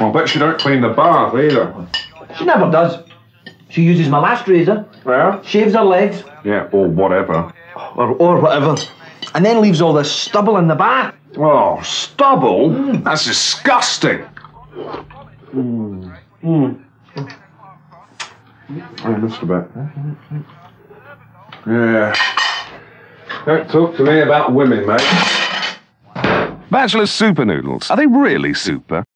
Well, I bet she don't clean the bath either. She never does. She uses my last razor, Yeah? shaves her legs, Yeah, or whatever. or, or whatever, and then leaves all this stubble in the bath. Oh, stubble? Mm. That's disgusting. mmm i missed a bit. Yeah. Don't talk to me about women, mate. Bachelor Super Noodles. Are they really super?